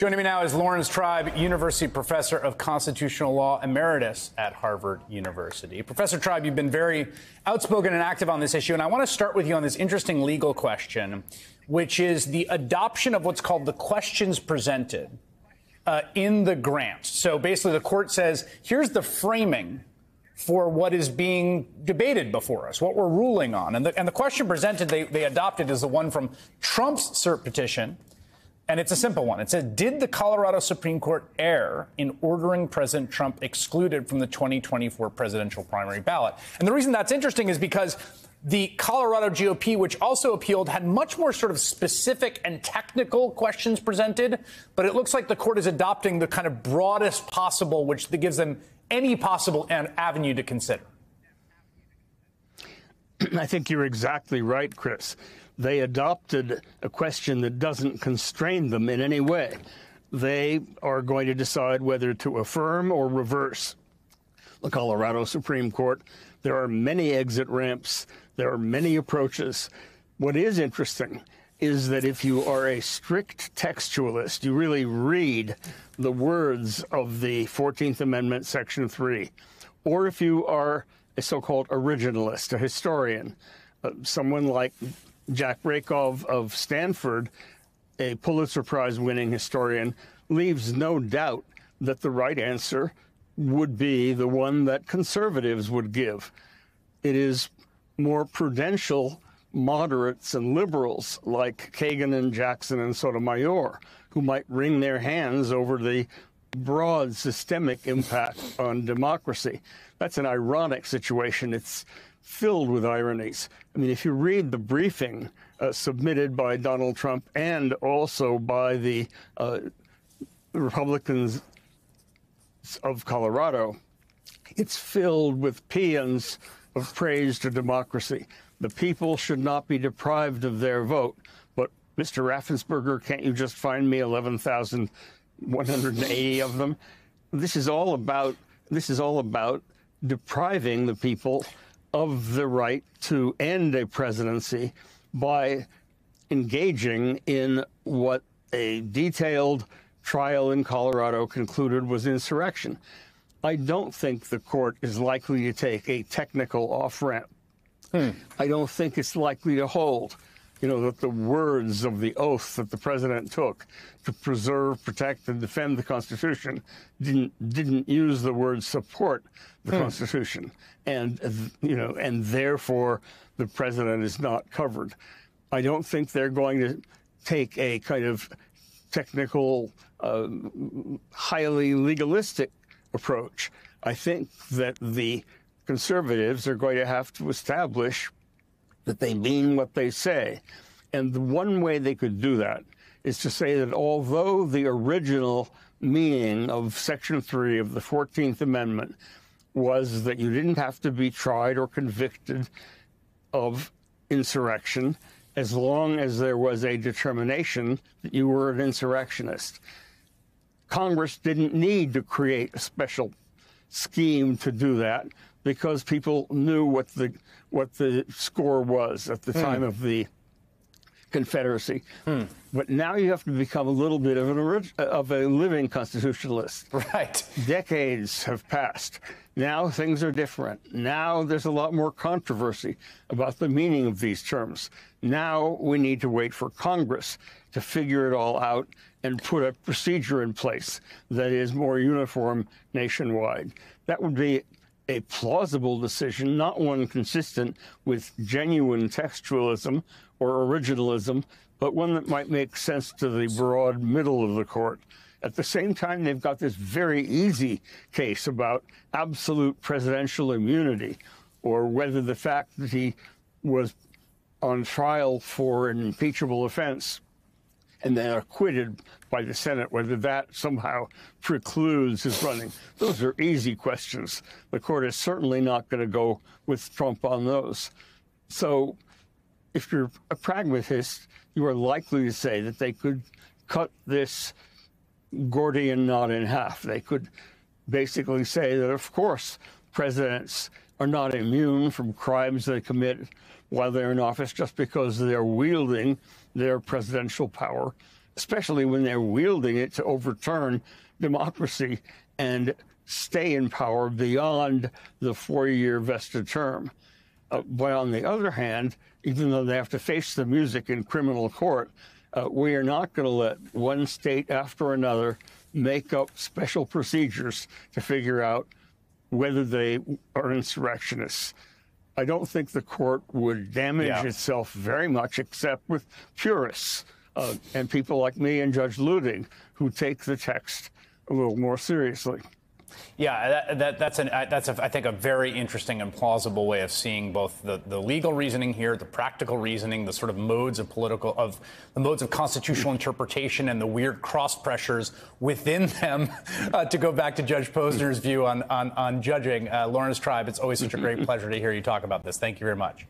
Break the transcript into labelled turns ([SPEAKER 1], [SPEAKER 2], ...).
[SPEAKER 1] Joining me now is Laurence Tribe, University Professor of Constitutional Law Emeritus at Harvard University. Professor Tribe, you've been very outspoken and active on this issue, and I want to start with you on this interesting legal question, which is the adoption of what's called the questions presented uh, in the grant. So basically, the court says, here's the framing for what is being debated before us, what we're ruling on. And the, and the question presented, they, they adopted, is the one from Trump's cert petition and it's a simple one. It says, Did the Colorado Supreme Court err in ordering President Trump excluded from the 2024 presidential primary ballot? And the reason that's interesting is because the Colorado GOP, which also appealed, had much more sort of specific and technical questions presented. But it looks like the court is adopting the kind of broadest possible, which gives them any possible avenue to consider.
[SPEAKER 2] I think you're exactly right, Chris they adopted a question that doesn't constrain them in any way. They are going to decide whether to affirm or reverse the Colorado Supreme Court. There are many exit ramps, there are many approaches. What is interesting is that if you are a strict textualist, you really read the words of the 14th Amendment, Section 3, or if you are a so called originalist, a historian, uh, someone like Jack Rakove of Stanford, a Pulitzer Prize winning historian, leaves no doubt that the right answer would be the one that conservatives would give. It is more prudential moderates and liberals like Kagan and Jackson and Sotomayor who might wring their hands over the broad systemic impact on democracy. That's an ironic situation. It's filled with ironies. I mean, if you read the briefing uh, submitted by Donald Trump and also by the uh, Republicans of Colorado, it's filled with paeans of praise to democracy. The people should not be deprived of their vote. But, Mr. Raffensperger, can't you just find me 11,180 of them? This is all about this is all about depriving the people of the right to end a presidency by engaging in what a detailed trial in Colorado concluded was insurrection. I don't think the court is likely to take a technical off ramp. Hmm. I don't think it's likely to hold you know, that the words of the oath that the president took to preserve, protect, and defend the Constitution didn't didn't use the word support the hmm. Constitution, and you know, and therefore the president is not covered. I don't think they're going to take a kind of technical, uh, highly legalistic approach. I think that the conservatives are going to have to establish that they mean what they say. And the one way they could do that is to say that although the original meaning of Section 3 of the 14th Amendment was that you didn't have to be tried or convicted of insurrection as long as there was a determination that you were an insurrectionist. Congress didn't need to create a special scheme to do that because people knew what the what the score was at the hmm. time of the Confederacy. Hmm. But now you have to become a little bit of an orig- of a living constitutionalist.
[SPEAKER 1] Right.
[SPEAKER 2] Decades have passed. Now things are different. Now there's a lot more controversy about the meaning of these terms. Now we need to wait for Congress to figure it all out and put a procedure in place that is more uniform nationwide. That would be a plausible decision, not one consistent with genuine textualism or originalism, but one that might make sense to the broad middle of the court. At the same time, they've got this very easy case about absolute presidential immunity, or whether the fact that he was on trial for an impeachable offense and then acquitted by the Senate, whether that somehow precludes his running. Those are easy questions. The court is certainly not going to go with Trump on those. So if you're a pragmatist, you are likely to say that they could cut this Gordian knot in half. They could basically say that, of course, presidents are not immune from crimes they commit while they're in office just because they're wielding their presidential power especially when they're wielding it to overturn democracy and stay in power beyond the four year vested term. Uh, but on the other hand, even though they have to face the music in criminal court, uh, we are not going to let one state after another make up special procedures to figure out whether they are insurrectionists. I don't think the court would damage yeah. itself very much, except with purists uh, and people like me and Judge Luttig, who take the text a little more seriously.
[SPEAKER 1] Yeah, that, that, that's an uh, that's a, I think a very interesting and plausible way of seeing both the, the legal reasoning here, the practical reasoning, the sort of modes of political of the modes of constitutional interpretation, and the weird cross pressures within them. Uh, to go back to Judge Posner's view on on, on judging, uh, Laurence Tribe, it's always such a great pleasure to hear you talk about this. Thank you very much.